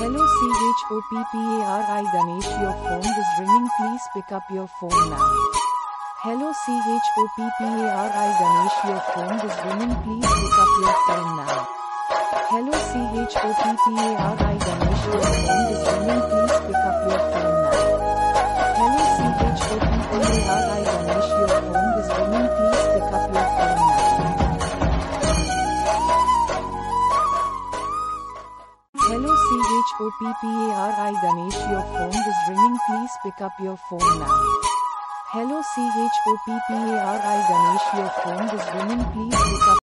Hello CHOPPARI Ganesh your phone is ringing please pick up your phone now. Hello CHOPPARI Ganesh your phone is ringing please pick up your phone now. Hello CHOPPARI Ganesh your phone is ringing please pick up your phone now. Hello CHOPPARI Ganesh your phone is ringing please Hello CHOPPARI Ganesh your phone is ringing please pick up your phone now. Hello CHOPPARI Ganesh your phone is ringing please pick up